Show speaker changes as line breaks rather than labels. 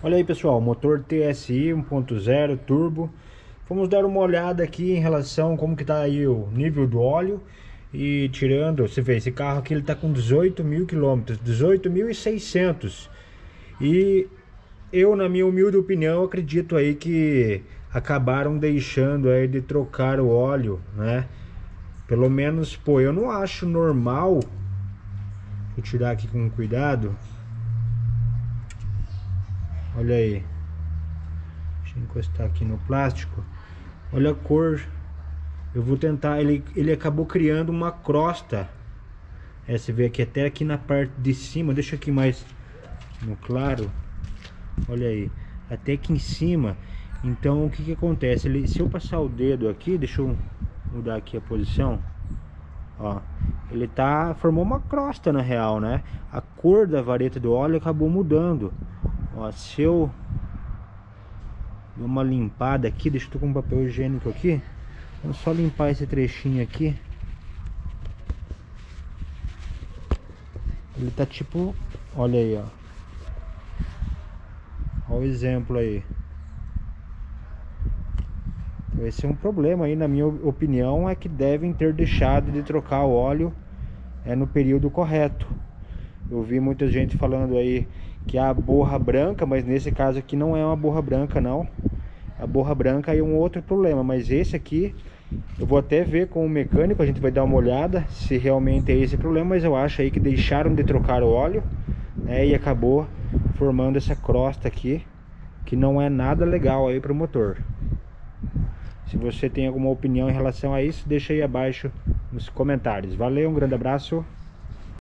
Olha aí pessoal, motor TSI 1.0 turbo. Vamos dar uma olhada aqui em relação como que tá aí o nível do óleo. E tirando, você vê, esse carro aqui ele tá com 18 mil quilômetros, 18.600. E eu, na minha humilde opinião, acredito aí que acabaram deixando aí de trocar o óleo, né? Pelo menos, pô, eu não acho normal. Vou tirar aqui com cuidado. Olha aí. Deixa eu encostar aqui no plástico. Olha a cor. Eu vou tentar. Ele, ele acabou criando uma crosta. Você vê aqui até aqui na parte de cima. Deixa aqui mais no claro. Olha aí. Até aqui em cima. Então o que que acontece? Ele, se eu passar o dedo aqui, deixa eu mudar aqui a posição. Ó, ele tá formou uma crosta na real, né? A cor da vareta do óleo acabou mudando. Ó, se eu dar uma limpada aqui, deixa eu com um papel higiênico aqui. Vamos só limpar esse trechinho aqui. Ele tá tipo, olha aí, ó. Olha o exemplo aí. Então esse é um problema aí, na minha opinião, é que devem ter deixado de trocar o óleo é, no período correto. Eu vi muita gente falando aí que é a borra branca, mas nesse caso aqui não é uma borra branca não. A borra branca é um outro problema, mas esse aqui eu vou até ver com o mecânico, a gente vai dar uma olhada se realmente é esse problema, mas eu acho aí que deixaram de trocar o óleo né, e acabou formando essa crosta aqui, que não é nada legal aí para o motor. Se você tem alguma opinião em relação a isso, deixa aí abaixo nos comentários. Valeu, um grande abraço.